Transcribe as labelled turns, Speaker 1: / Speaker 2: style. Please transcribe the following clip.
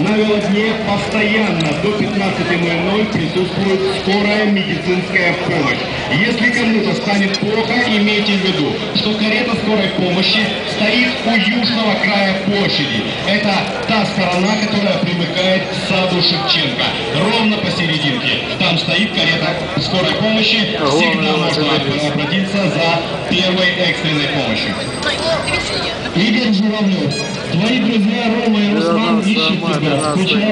Speaker 1: На Володне постоянно до 15.00 присутствует скорая медицинская помощь. Если кому-то станет плохо, имейте в виду, что карета скорой помощи стоит у южного края площади. Это та сторона, которая примыкает к саду Шевченко. Ровно посерединке. Там стоит карета скорой помощи. Всегда можно обратиться за первой экстренной помощью. Игорь Журавлев, твои друзья Рома и Руслан Putin.